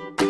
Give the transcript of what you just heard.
Bye.